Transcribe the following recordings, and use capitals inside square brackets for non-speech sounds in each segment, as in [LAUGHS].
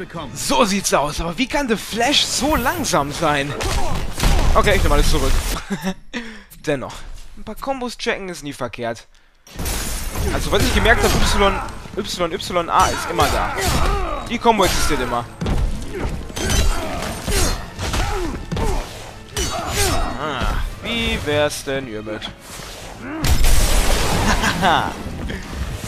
bekommen. So sieht's aus. Aber wie kann The Flash so langsam sein? Okay, ich nehme alles zurück. [LAUGHS] Dennoch. Ein paar Kombos checken ist nie verkehrt. Also, was ich gemerkt habe, Y, Y, Y, A ist immer da. Die Kombo existiert immer. Ah, wie wär's denn hiermit? [LAUGHS]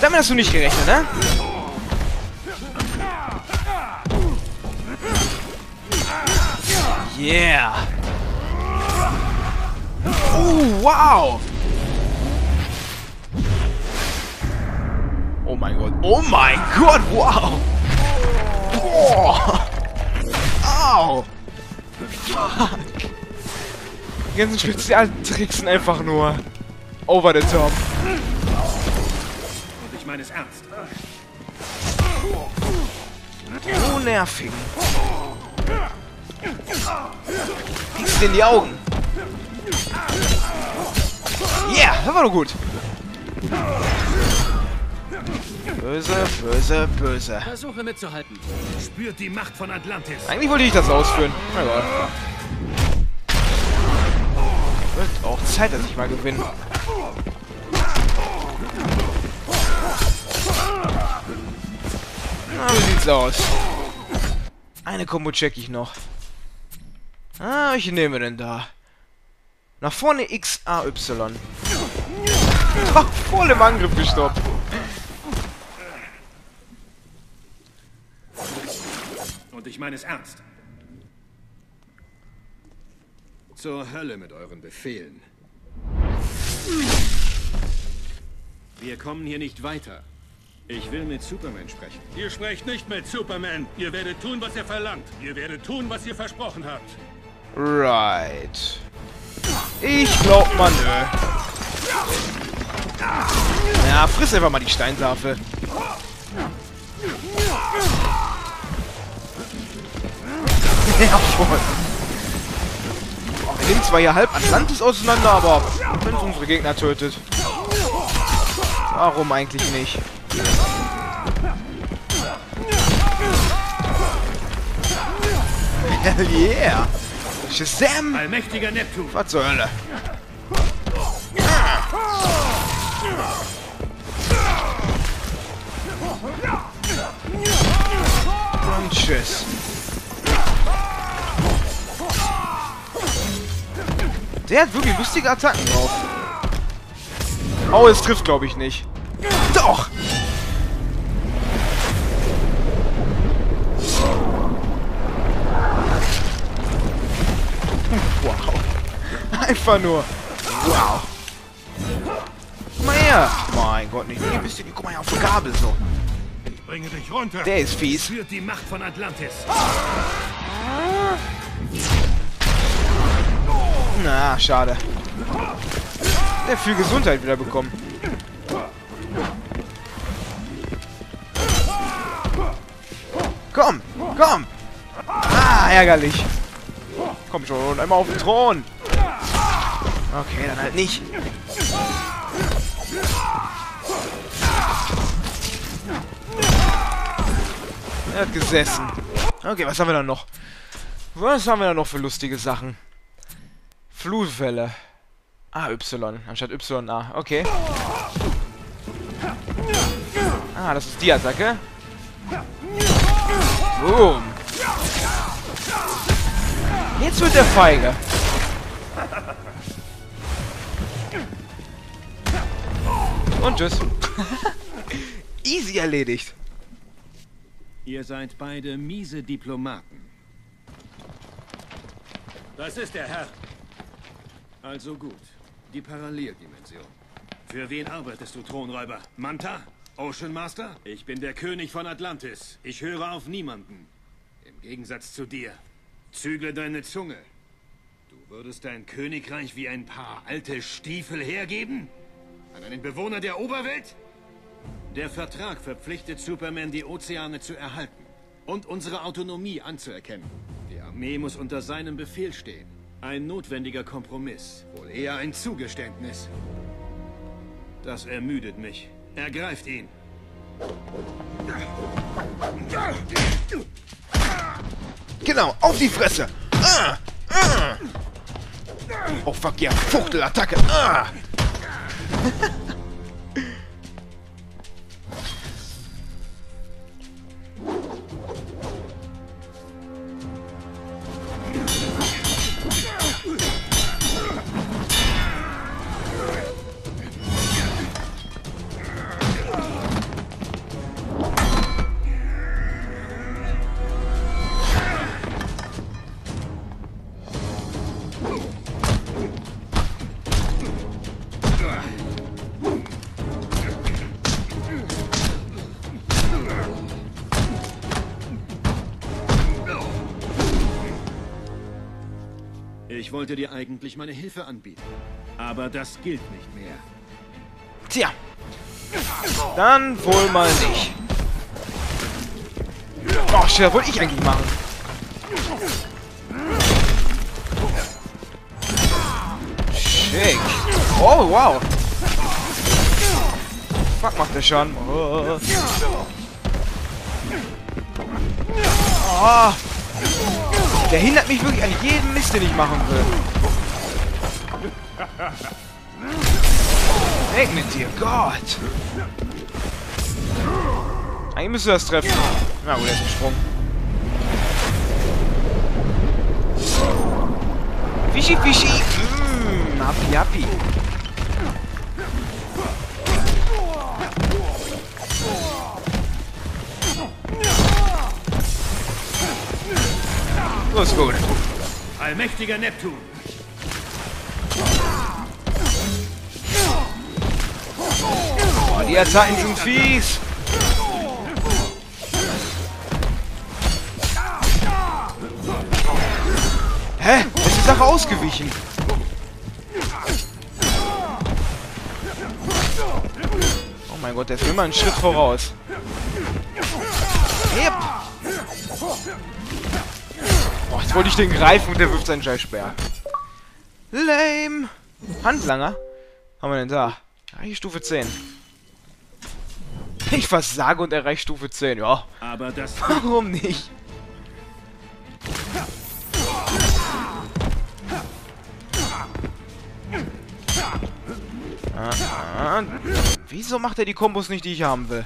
Damit hast du nicht gerechnet, ne? Yeah! Oh, wow! Oh mein Gott. Oh mein Gott, wow! Oh. Au! Fuck! Die ganzen Spezialtricks sind einfach nur over the top. Und ich meine es ernst. So nervig. Piekst in die Augen. Yeah, das war doch gut. Böse, böse, böse. Versuche mitzuhalten. Spürt die Macht von Atlantis. Eigentlich wollte ich das ausführen. Na egal. Wird auch Zeit, dass ich mal gewinne. Na, wie sieht's aus? Eine Kombo check ich noch. Ah, ich nehme denn da. Nach vorne X, A, Y. Oh, voll im Angriff gestoppt. Und ich meine es ernst. Zur Hölle mit euren Befehlen. Wir kommen hier nicht weiter. Ich will mit Superman sprechen. Ihr sprecht nicht mit Superman. Ihr werdet tun, was ihr verlangt. Ihr werdet tun, was ihr versprochen habt. Right. Ich glaub mal nö. Ja, friss einfach mal die Steintafel. [LAUGHS] Jawohl. Oh, wir nehmen zwar hier halb Atlantis auseinander, aber wenn es unsere Gegner tötet. Warum eigentlich nicht? [LAUGHS] Hell yeah! Shazam! Allmächtiger Neptun. Was zur Hölle? Und tschüss. Der hat wirklich lustige Attacken drauf. Oh, es trifft, glaube ich, nicht. Doch! Einfach nur. Wow. Guck mal her. Mein Gott, nicht hier bist du. Guck mal her auf die Gabel so. Bringe dich runter. Der ist fies. Spürt die Macht von Atlantis. Na, schade. Der viel Gesundheit wieder bekommen. Komm, komm. Ah, ärgerlich. Komm schon, einmal auf den Thron. Okay, dann halt nicht. Er hat gesessen. Okay, was haben wir dann noch? Was haben wir da noch für lustige Sachen? Flutwelle. Ah, Y. Anstatt Y, A. Okay. Ah, das ist die Attacke. Boom. Jetzt wird der feige. Und tschüss. [LAUGHS] Easy erledigt. Ihr seid beide miese Diplomaten. Das ist der Herr. Also gut. Die Paralleldimension. Für wen arbeitest du, Thronräuber? Manta? Ocean Master? Ich bin der König von Atlantis. Ich höre auf niemanden. Im Gegensatz zu dir. Zügle deine Zunge. Du würdest dein Königreich wie ein paar alte Stiefel hergeben? An einen Bewohner der Oberwelt? Der Vertrag verpflichtet Superman, die Ozeane zu erhalten und unsere Autonomie anzuerkennen. Die Armee muss unter seinem Befehl stehen. Ein notwendiger Kompromiss, wohl eher ein Zugeständnis. Das ermüdet mich. Ergreift ihn. Genau, auf die Fresse. Ah, ah. Oh fuck ja, Fuchtelattacke. Ah. Ha [LAUGHS] ha! Ich wollte dir eigentlich meine Hilfe anbieten. Aber das gilt nicht mehr. Tja. Dann wohl mal nicht. Oh, shit, wollte ich eigentlich machen. Schick. Oh, wow. Fuck macht der schon. Oh. oh. Der hindert mich wirklich an jedem Mist, den ich machen will. Weg mit dir, Gott! Eigentlich müsste das treffen. Na gut, er ist gesprungen. Fischi, Fischi! Mmm, happy, happy. Ist gut. Allmächtiger Neptun. Oh, die Attacken sind fies. Hä? Ist die Sache ausgewichen? Oh mein Gott, der ist immer einen Schritt voraus. Yep. Jetzt wollte ich den greifen und der wirft seinen Scheißspeer. Lame. Handlanger? Haben wir denn da? Erreiche Stufe 10. Ich versage und erreiche Stufe 10, ja. Aber das... [LAUGHS] Warum nicht? Ah, ah. Wieso macht er die Kombos nicht, die ich haben will?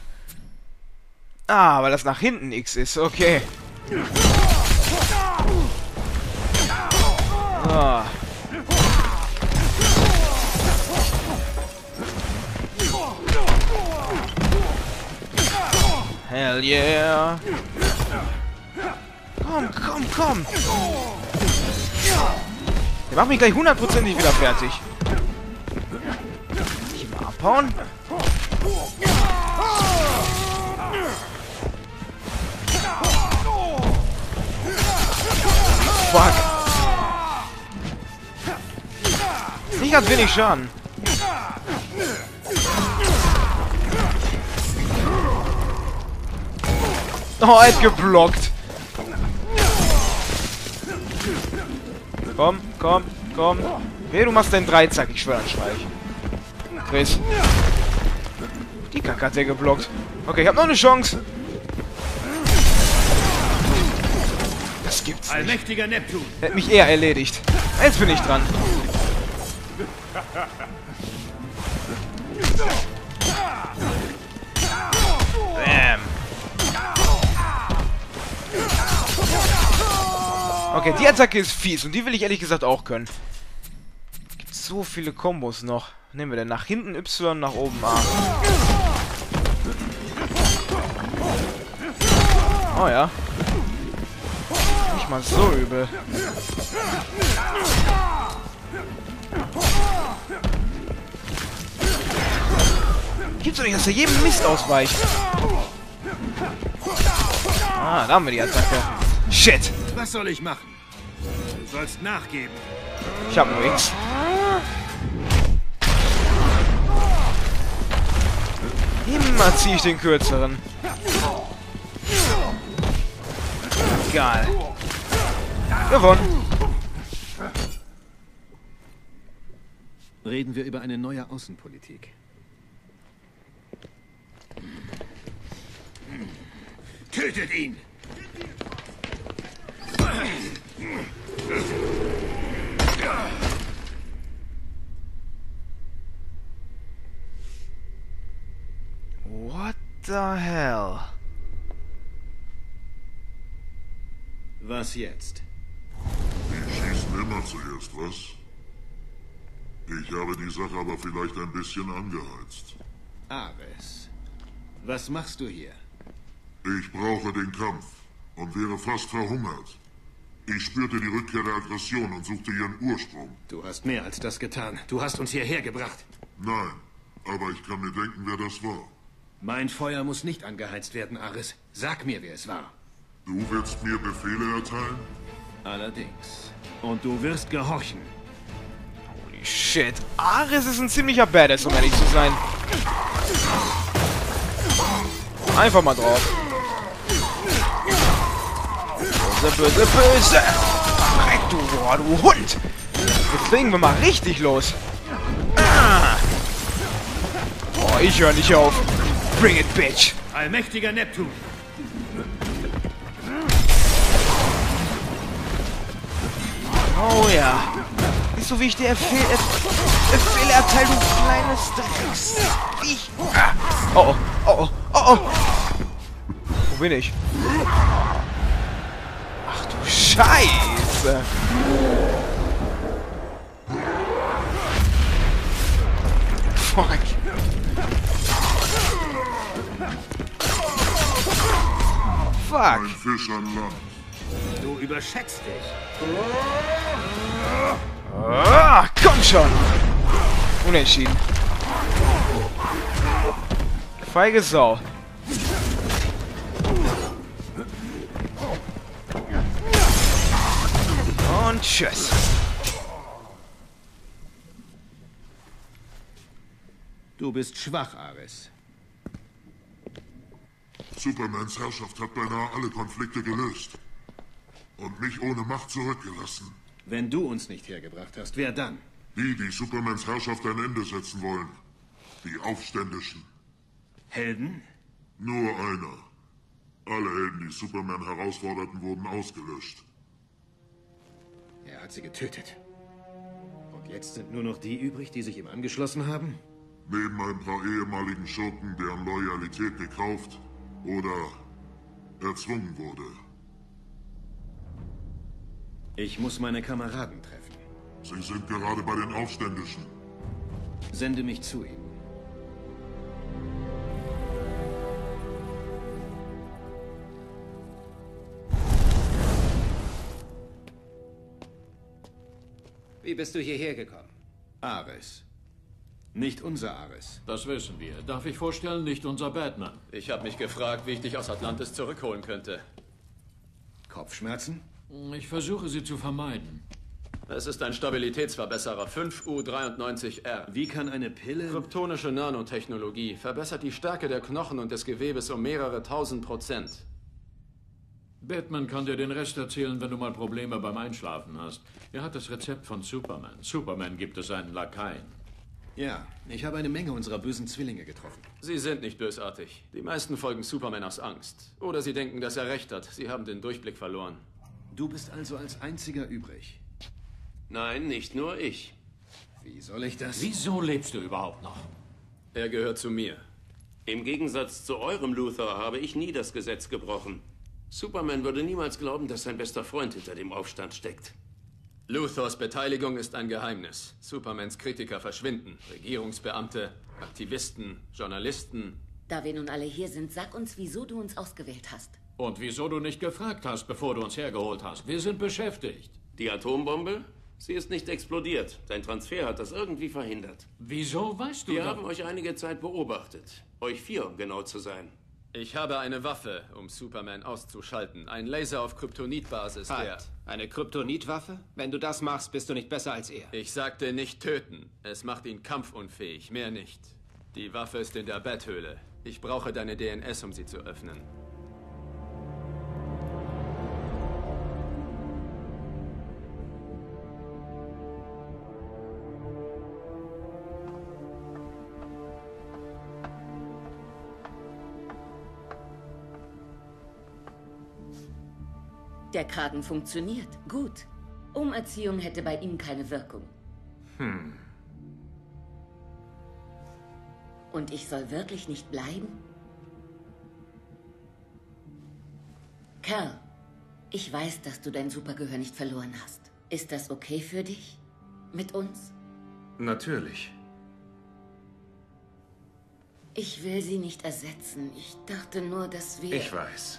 Ah, weil das nach hinten X ist. Okay. Ah. Hell yeah. Komm, komm, komm. Der macht mich gleich hundertprozentig wieder fertig. Ich mal abhauen. Nicht ganz wenig Schaden. Oh, er hat geblockt. Komm, komm, komm. Wer, du machst deinen Dreizack, ich schwöre an Streich. Chris. Die Kacke hat er geblockt. Okay, ich habe noch eine Chance. Das gibt's nicht. Allmächtiger Neptun. Hätte mich eher erledigt. Jetzt bin ich dran. Okay, die Attacke ist fies und die will ich ehrlich gesagt auch können. Gibt so viele Kombos noch. Nehmen wir denn nach hinten Y, nach oben A. Oh ja. Nicht mal so übel. Nicht, dass er jedem Mist ausweicht. Ah, da haben wir die Attacke. Shit. Was soll ich machen? Du sollst nachgeben. Ich hab nur X. Immer ziehe ich den kürzeren. Egal. Gewonnen. Reden wir über eine neue Außenpolitik. Tötet ihn! What the hell? Was jetzt? Die schießen immer zuerst, was? Ich habe die Sache aber vielleicht ein bisschen angeheizt. Aves, was machst du hier? Ich brauche den Kampf und wäre fast verhungert. Ich spürte die Rückkehr der Aggression und suchte ihren Ursprung. Du hast mehr als das getan. Du hast uns hierher gebracht. Nein, aber ich kann mir denken, wer das war. Mein Feuer muss nicht angeheizt werden, Ares. Sag mir, wer es war. Du willst mir Befehle erteilen? Allerdings. Und du wirst gehorchen. Holy shit. Ares ist ein ziemlicher Badass, um ehrlich zu sein. Einfach mal drauf. Böse, böse, böse. Ach, du, boah, du Hund. Jetzt legen wir mal richtig los. Ah. Boah, ich höre nicht auf. Bring it, bitch. Allmächtiger Neptun. Oh ja. Siehst du, wie ich dir Befehl, erteile, du kleines Drecks. Ich. Ah. Oh, oh, oh, oh, oh. Wo bin ich? Ach du Scheiße. Fuck. Fuck. Ein Fisch an Land. Du überschätzt dich. Ah, komm schon. Unentschieden. Feige Sau. Und tschüss. Du bist schwach, Ares. Supermans Herrschaft hat beinahe alle Konflikte gelöst. Und mich ohne Macht zurückgelassen. Wenn du uns nicht hergebracht hast, wer dann? Die, die Supermans Herrschaft ein Ende setzen wollen. Die Aufständischen. Helden? Nur einer. Alle Helden, die Superman herausforderten, wurden ausgelöscht. Er hat sie getötet. Und jetzt sind nur noch die übrig, die sich ihm angeschlossen haben? Neben ein paar ehemaligen Schurken, deren Loyalität gekauft oder erzwungen wurde. Ich muss meine Kameraden treffen. Sie sind gerade bei den Aufständischen. Sende mich zu ihnen. Bist du hierher gekommen? Ares. Nicht unser Ares. Das wissen wir. Darf ich vorstellen, nicht unser Batman. Ich habe mich gefragt, wie ich dich aus Atlantis zurückholen könnte. Kopfschmerzen? Ich versuche sie zu vermeiden. Es ist ein Stabilitätsverbesserer 5U93R. Wie kann eine Pille... Kryptonische Nanotechnologie verbessert die Stärke der Knochen und des Gewebes um mehrere tausend Prozent. Batman kann dir den Rest erzählen, wenn du mal Probleme beim Einschlafen hast. Er hat das Rezept von Superman. Superman gibt es seinen Lakaien. Ja, ich habe eine Menge unserer bösen Zwillinge getroffen. Sie sind nicht bösartig. Die meisten folgen Superman aus Angst. Oder sie denken, dass er recht hat. Sie haben den Durchblick verloren. Du bist also als einziger übrig. Nein, nicht nur ich. Wie soll ich das... Wieso lebst du überhaupt noch? Er gehört zu mir. Im Gegensatz zu eurem Luthor habe ich nie das Gesetz gebrochen. Superman würde niemals glauben, dass sein bester Freund hinter dem Aufstand steckt. Luthors Beteiligung ist ein Geheimnis. Supermans Kritiker verschwinden. Regierungsbeamte, Aktivisten, Journalisten. Da wir nun alle hier sind, sag uns, wieso du uns ausgewählt hast. Und wieso du nicht gefragt hast, bevor du uns hergeholt hast. Wir sind beschäftigt. Die Atombombe? Sie ist nicht explodiert. Dein Transfer hat das irgendwie verhindert. Wieso weißt du Wir das? haben euch einige Zeit beobachtet. Euch vier, um genau zu sein. Ich habe eine Waffe, um Superman auszuschalten. Ein Laser auf Kryptonitbasis, der... Halt. Eine Kryptonitwaffe? Wenn du das machst, bist du nicht besser als er. Ich sagte nicht töten. Es macht ihn kampfunfähig, mehr nicht. Die Waffe ist in der Betthöhle. Ich brauche deine DNS, um sie zu öffnen. Der Kragen funktioniert. Gut. Umerziehung hätte bei ihm keine Wirkung. Hm. Und ich soll wirklich nicht bleiben? Kerl, ich weiß, dass du dein Supergehör nicht verloren hast. Ist das okay für dich? Mit uns? Natürlich. Ich will sie nicht ersetzen. Ich dachte nur, dass wir... Ich weiß.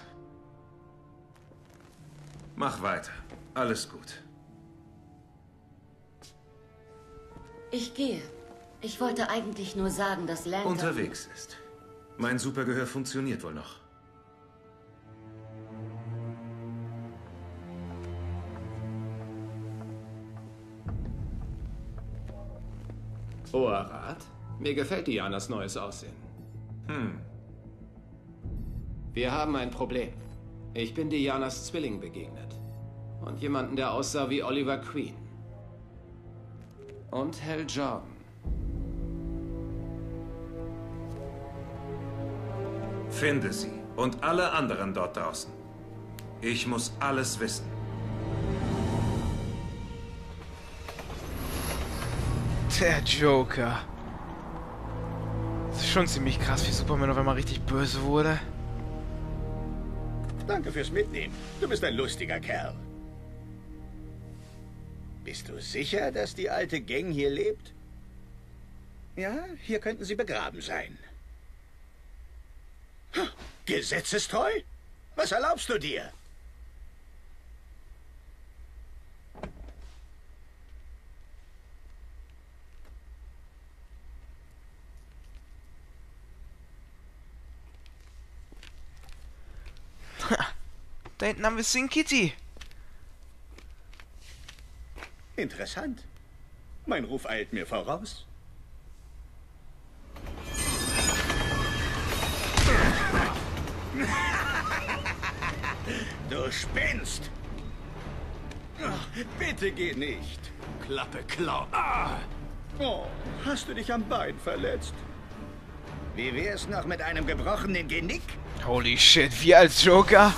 Mach weiter. Alles gut. Ich gehe. Ich wollte eigentlich nur sagen, dass Landon... Unterwegs ist. Mein Supergehör funktioniert wohl noch. Hoher Rat? Mir gefällt Dianas neues Aussehen. Hm. Wir haben ein Problem. Ich bin Dianas Zwilling begegnet. Und jemanden, der aussah wie Oliver Queen. Und Hal Jordan. Finde sie und alle anderen dort draußen. Ich muss alles wissen. Der Joker. Das ist schon ziemlich krass, wie Superman auf einmal richtig böse wurde. Danke fürs Mitnehmen. Du bist ein lustiger Kerl. Bist du sicher, dass die alte Gang hier lebt? Ja, hier könnten sie begraben sein. Gesetzestreu? Was erlaubst du dir? Da hinten haben wir Sin Kitty. Interessant. Mein Ruf eilt mir voraus. [LAUGHS] Du spinnst! Ach, bitte geh nicht. Klappe, Clown. Ah! Oh, hast du dich am Bein verletzt? Wie wär's noch mit einem gebrochenen Genick? Holy shit, wir als Joker?